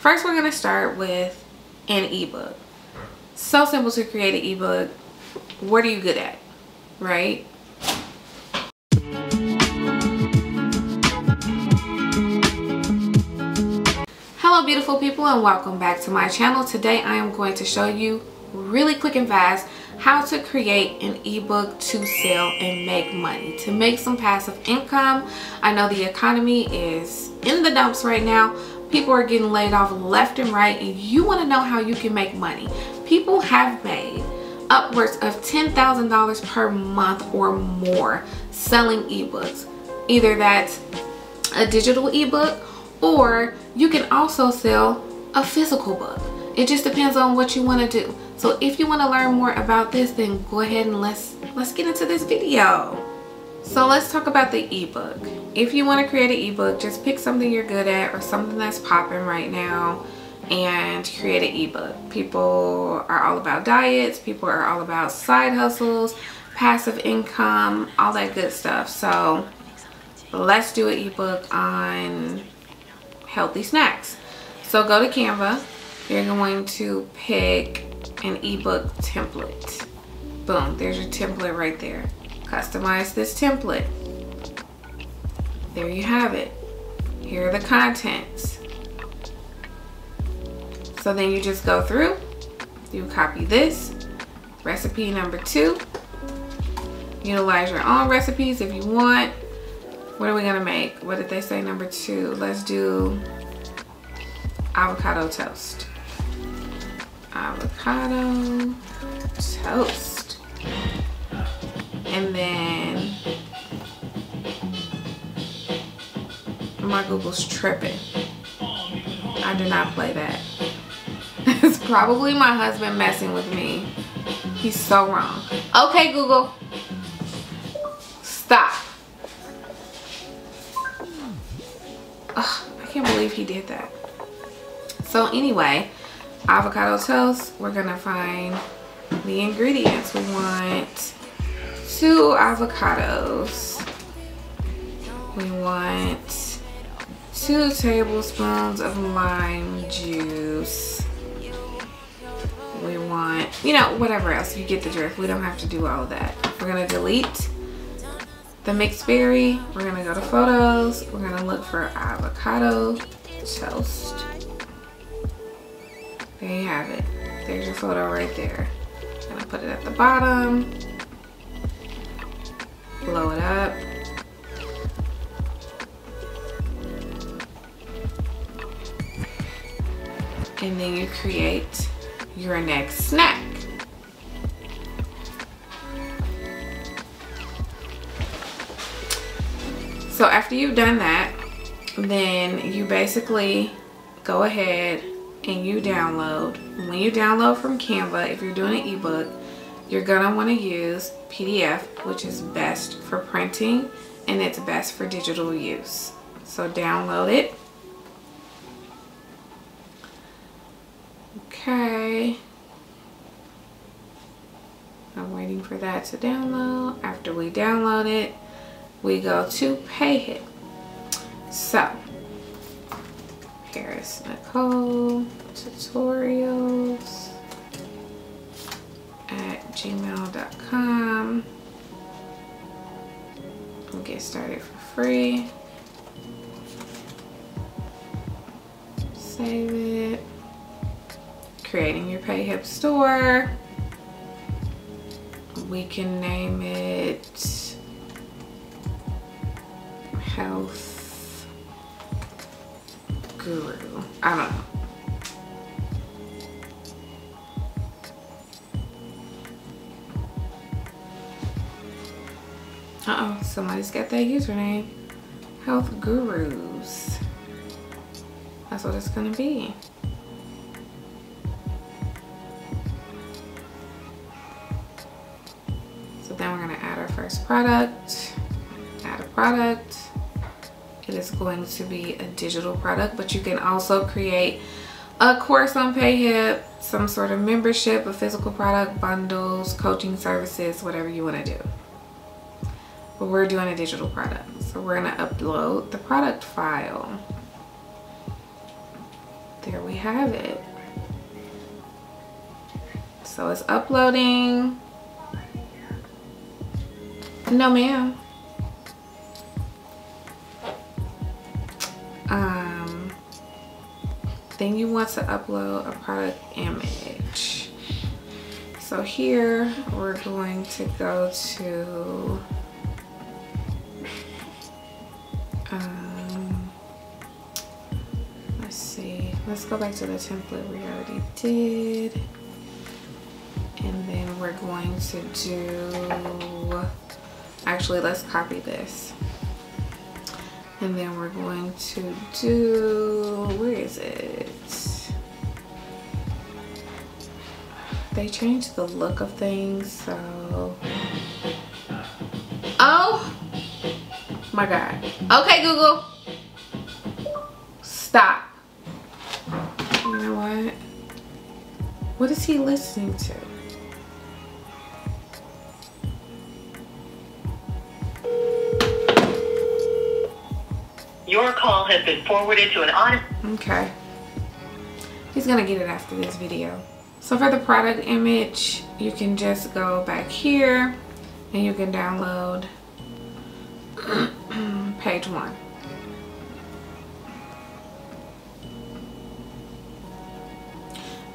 first we're going to start with an ebook. So simple to create an ebook. What are you good at? Right? Hello beautiful people and welcome back to my channel. Today I am going to show you really quick and fast how to create an ebook to sell and make money to make some passive income i know the economy is in the dumps right now people are getting laid off left and right and you want to know how you can make money. People have made upwards of $10,000 per month or more selling ebooks. Either that's a digital ebook or you can also sell a physical book. It just depends on what you want to do. So if you want to learn more about this, then go ahead and let's let's get into this video. So let's talk about the ebook. If you want to create an ebook, just pick something you're good at or something that's popping right now and create an ebook. People are all about diets, people are all about side hustles, passive income, all that good stuff. So let's do an ebook on healthy snacks. So go to Canva. You're going to pick an ebook template. Boom, there's your template right there. Customize this template. There you have it. Here are the contents. So then you just go through, you copy this, recipe number two. Utilize your own recipes if you want. What are we gonna make? What did they say number two? Let's do avocado toast avocado toast. And then my Google's tripping. I do not play that. it's probably my husband messing with me. He's so wrong. Okay, Google. Stop. Ugh, I can't believe he did that. So anyway, avocado toast, we're gonna find the ingredients. We want two avocados. We want two tablespoons of lime juice. We want, you know, whatever else. You get the drift. We don't have to do all that. We're gonna delete the mixed berry. We're gonna go to photos. We're gonna look for avocado toast. There you have it. There's your photo right there. I'm Gonna put it at the bottom. Blow it up. And then you create your next snack. So after you've done that, then you basically go ahead and you download, when you download from Canva, if you're doing an ebook, you're gonna wanna use PDF, which is best for printing and it's best for digital use. So download it. Okay. I'm waiting for that to download. After we download it, we go to Payhip. So Paris Nikkole tutorials gmail.com. Get started for free. Save it. Creating your Payhip store. We can name it Health guru. I don't know. Somebody's got that username. Health Gurus. That's what it's gonna be. So then we're gonna add our first product, add a product, it is going to be a digital product but you can also create a course on Payhip, some sort of membership, a physical product, bundles, coaching services, whatever you want to do. We're doing a digital product. So we're to upload the product file. there we have it. So it's uploading. No ma'am. Um, then you want to upload a product image. So here we're going to go to let's go back to the template we already did. And then we're going to do actually let's copy this. And then we're going to do where is it? They changed the look of things so. Oh! My god. Okay google. Stop you know what what is he listening to Your call has been forwarded to an audit. Okay. He's gonna get it after this video. So for the product image, you can just go back here and you can download page one.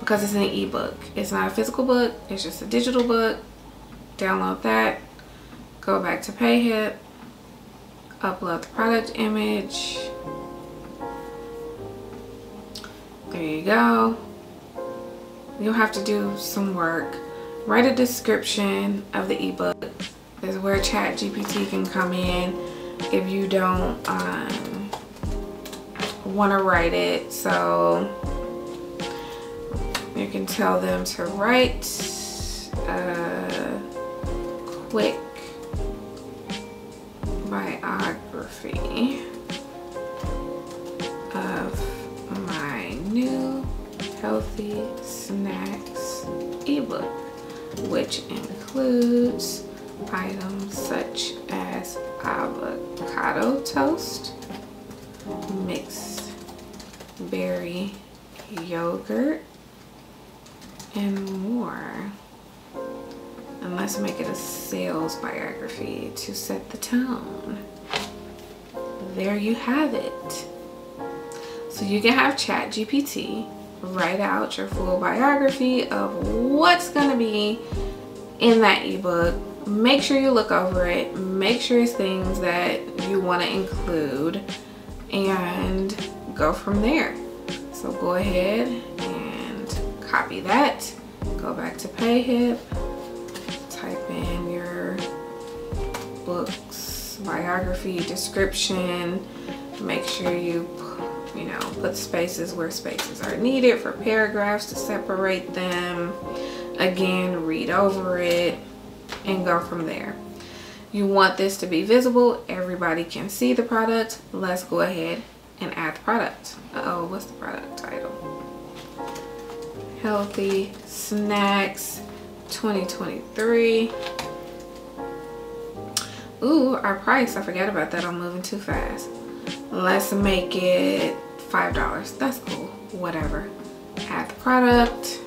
Because it's an ebook. It's not a physical book, it's just a digital book. Download that, go back to PayHip, upload the product image. There you go. You'll have to do some work. Write a description of the ebook. This is where chat GPT can come in if you don't um, want to write it. So you can tell them to write uh, a quick biography of my new healthy snacks ebook which includes items such as avocado toast mixed berry yogurt and more and let's make it a sales biography to set the tone. There you have it. So you can have Chat GPT write out your full biography of what's going to be in that ebook. Make sure you look over it. Make sure it's things that you want to include and go from there. So go ahead copy that. Go back to PayHip type in your books, biography, description. Make sure you, you know, put spaces where spaces are needed for paragraphs to separate them. Again, read over it and go from there. You want this to be visible. Everybody can see the product. Let's go ahead and add the product. Uh oh what's the product title? Healthy snacks 2023. Ooh, our price. I forgot about that. I'm moving too fast. Let's make it $5. That's cool. Whatever. Add the product.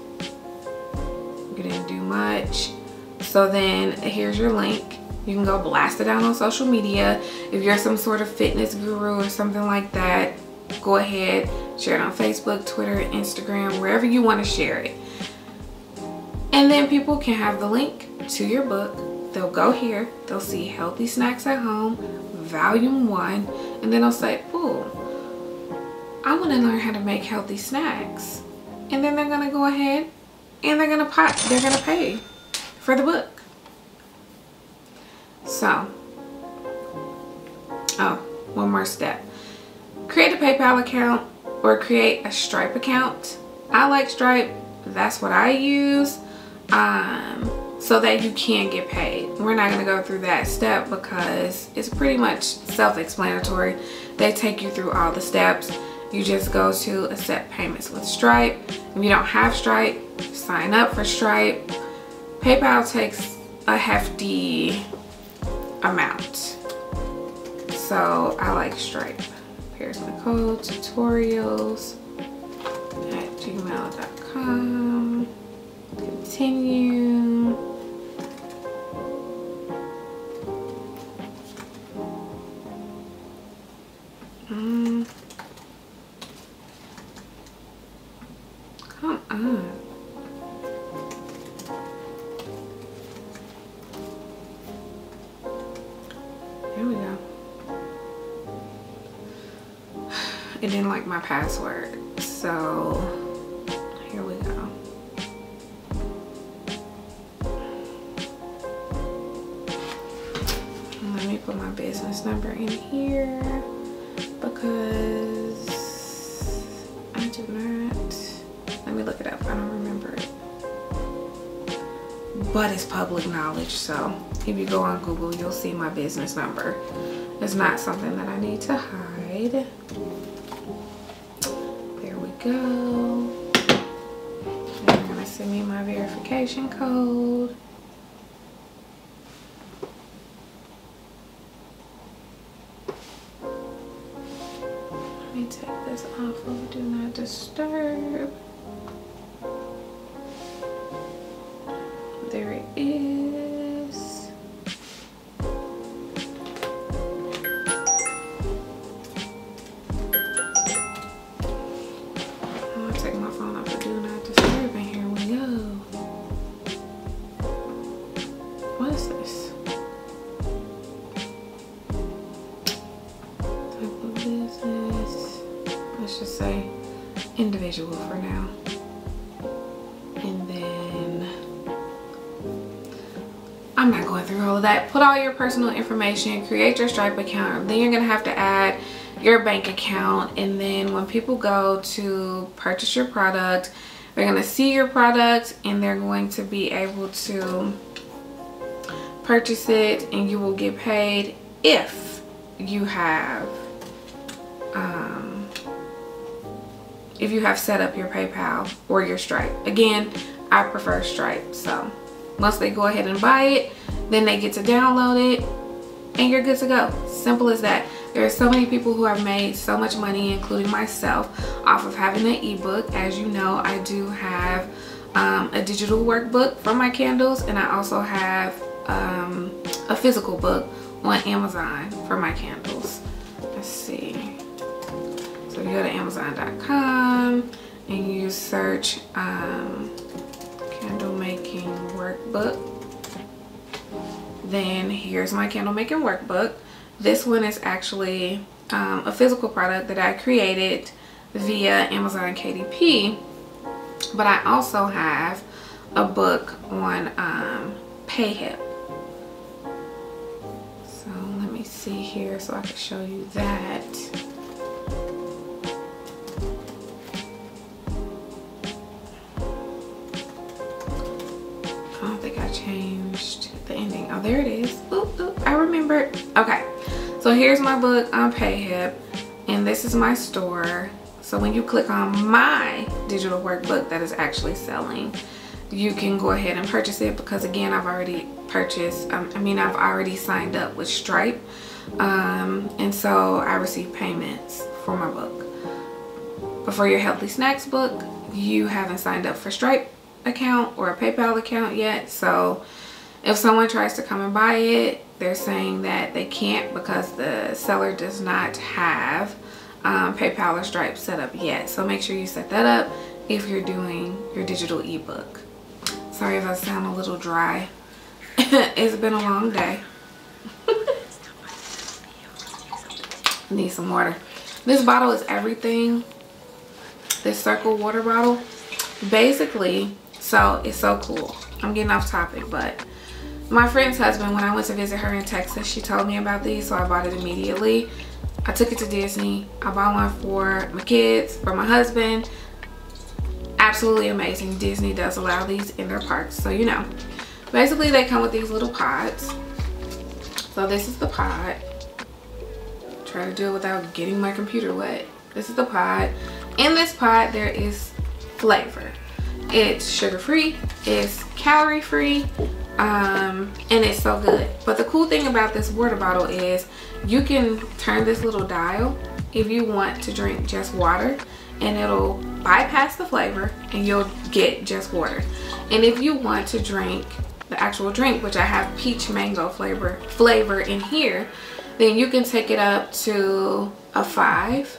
You didn't do much. So then here's your link. You can go blast it out on social media. If you're some sort of fitness guru or something like that, go ahead, share it on Facebook, Twitter, Instagram, wherever you want to share it. And then people can have the link to your book. They'll go here, they'll see Healthy Snacks at Home, Volume 1, and then they'll say, oh, I want to learn how to make healthy snacks. And then they're going to go ahead and they're going to pop, they're going to pay for the book. So, oh, one more step. Create a PayPal account or create a Stripe account. I like Stripe. That's what I use um, so that you can get paid. We're not going to go through that step because it's pretty much self-explanatory. They take you through all the steps. You just go to accept payments with Stripe. If you don't have Stripe, sign up for Stripe. PayPal takes a hefty amount. So I like Stripe. Here's my code, tutorials. At gmail.com. Continue. Mm. Come on. It didn't like my password. So here we go. Let me put my business number in here because I do not. Let me look it up. I don't remember it. But it's public knowledge, so if you go on Google, you'll see my business number. It's not something that I need to hide. Go. They're gonna send me my verification code. For now. And then I'm not going through all of that. Put all your personal information, create your Stripe account. Then you're gonna have to add your bank account. And then when people go to purchase your product, they're gonna see your product and they're going to be able to purchase it and you will get paid if you have if you have set up your PayPal or your Stripe. Again, I prefer Stripe. So once they go ahead and buy it, then they get to download it and you're good to go. Simple as that. There are so many people who have made so much money, including myself, off of having an ebook. As you know, I do have um, a digital workbook for my candles and I also have um, a physical book on Amazon for my candles. Let's see. So you go to Amazon.com and you search um, candle making workbook. Then here's my candle making workbook. This one is actually um, a physical product that I created via Amazon KDP. But I also have a book on um, PayHip. So let me see here so I can show you that. Changed the ending. Oh, there it is. Oop, oop, I remembered. Okay, so here's my book on PayHip, and this is my store. So when you click on my digital workbook that is actually selling, you can go ahead and purchase it because again, I've already purchased, um, I mean, I've already signed up with Stripe. Um, and so I receive payments for my book. But for your Healthy Snacks book, you haven't signed up for Stripe account or a PayPal account yet. So if someone tries to come and buy it, they're saying that they can't because the seller does not have um, PayPal or Stripe set up yet. So make sure you set that up if you're doing your digital ebook. Sorry if I sound a little dry. it's been a long day. Need some water. This bottle is everything. This Cirkul water bottle. Basically, so it's so cool. I'm getting off topic, but my friend's husband, when I went to visit her in Texas, she told me about these, so I bought it immediately. I took it to Disney. I bought one for my kids, for my husband. Absolutely amazing. Disney does allow these in their parks, so you know. Basically, they come with these little pods. So this is the pod. Try to do it without getting my computer wet. This is the pod. In this pod, there is flavor. It's sugar-free, it's calorie-free, um, and it's so good. But the cool thing about this water bottle is you can turn this little dial if you want to drink just water and it'll bypass the flavor and you'll get just water. And if you want to drink the actual drink, which I have peach mango flavor flavor in here, then you can take it up to a five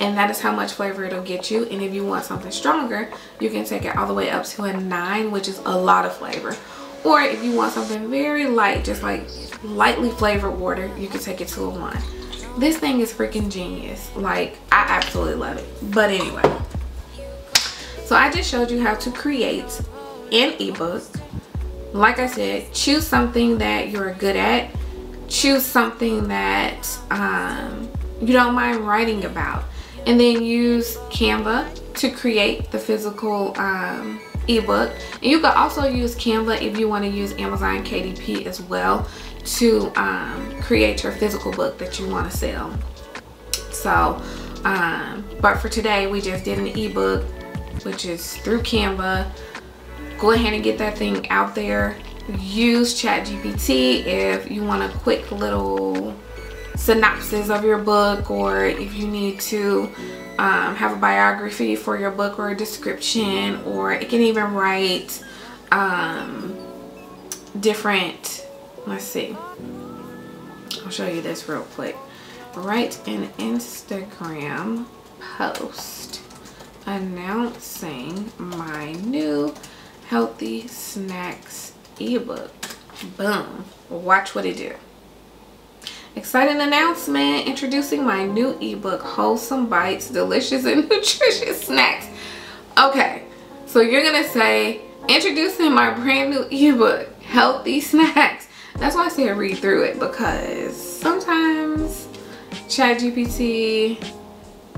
and that is how much flavor it'll get you. And if you want something stronger you can take it all the way up to a nine which is a lot of flavor. Or if you want something very light just like lightly flavored water you can take it to a one. This thing is freaking genius. Like i absolutely love it. But anyway. So i just showed you how to create an ebook. Like i said choose something that you're good at. Choose something that um, you don't mind writing about and then use Canva to create the physical um, ebook. And you can also use Canva if you want to use Amazon KDP as well to um, create your physical book that you want to sell. So um, but for today we just did an ebook which is through Canva. Go ahead and get that thing out there. Use ChatGPT if you want a quick little synopsis of your book or if you need to um, have a biography for your book or a description or it can even write um, different let's see. I'll show you this real quick. Write an Instagram post announcing my new healthy snacks ebook. Boom. Watch what it do Exciting announcement introducing my new ebook, Wholesome Bites, Delicious and Nutritious Snacks. Okay, so you're gonna say, introducing my brand new ebook, Healthy Snacks. That's why I say read through it because sometimes ChatGPT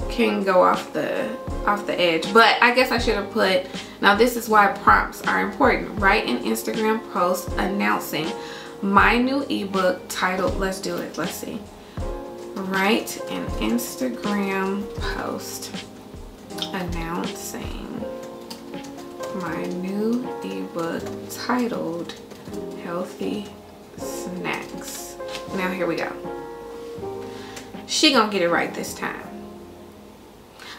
can go off the off the edge. But I guess I should have put, now this is why prompts are important. Write an Instagram post announcing my new ebook titled let's do it let's see write an instagram post announcing my new ebook titled healthy snacks. Now here we go. She gonna get it right this time.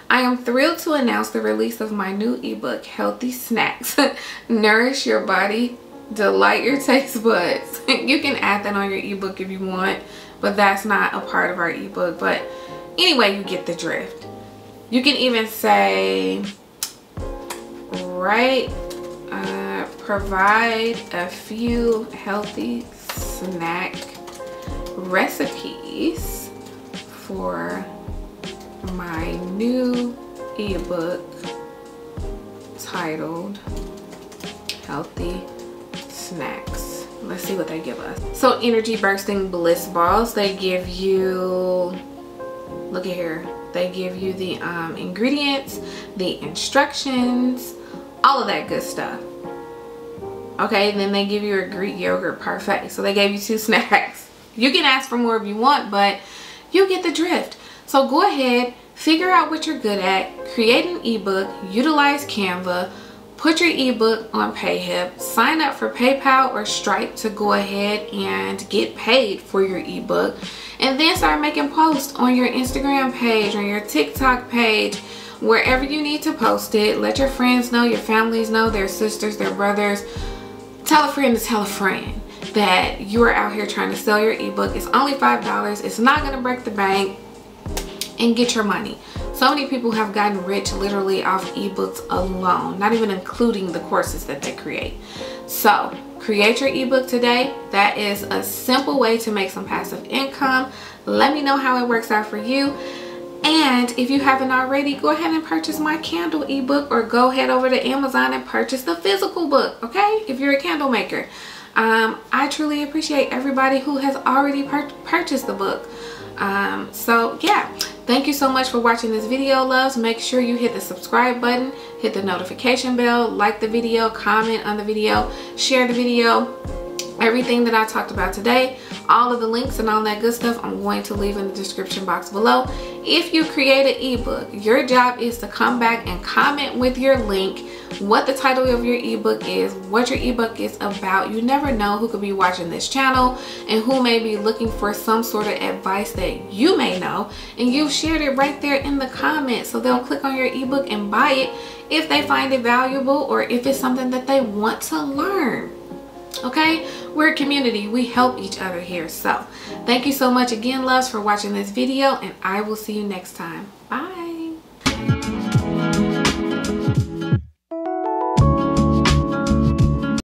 I am thrilled to announce the release of my new ebook, Healthy Snacks. Nourish your body delight your taste buds. You can add that on your ebook if you want but that's not a part of our ebook. But anyway you get the drift. You can even say right uh, provide a few healthy snack recipes for my new ebook titled healthy snacks. Let's see what they give us. So energy bursting bliss balls. They give you, look at here. They give you the um, ingredients, the instructions, all of that good stuff. Okay, then they give you a Greek yogurt parfait. So they gave you two snacks. You can ask for more if you want, but you get the drift. So go ahead, figure out what you're good at, create an ebook, utilize Canva, put your ebook on payhip sign up for paypal or stripe to go ahead and get paid for your ebook and then start making posts on your instagram page on your tiktok page. Wherever you need to post it let your friends know your families know their sisters their brothers. Tell a friend to tell a friend that you are out here trying to sell your ebook. It's only five dollars. It's not going to break the bank and get your money so many people have gotten rich literally off ebooks alone, not even including the courses that they create. So create your ebook today. That is a simple way to make some passive income. Let me know how it works out for you. And if you haven't already, go ahead and purchase my candle ebook or go head over to Amazon and purchase the physical book, okay? If you're a candle maker. Um, I truly appreciate everybody who has already pur purchased the book. Um, so yeah, Thank you so much for watching this video, loves. Make sure you hit the subscribe button, hit the notification bell, like the video, comment on the video, share the video. Everything that I talked about today, all of the links and all that good stuff, I'm going to leave in the description box below. If you create an ebook, your job is to come back and comment with your link what the title of your ebook is, what your ebook is about. You never know who could be watching this channel and who may be looking for some sort of advice that you may know. And you've shared it right there in the comments. So they'll click on your ebook and buy it if they find it valuable or if it's something that they want to learn okay? We're a community. We help each other here. So thank you so much again loves for watching this video and i will see you next time. Bye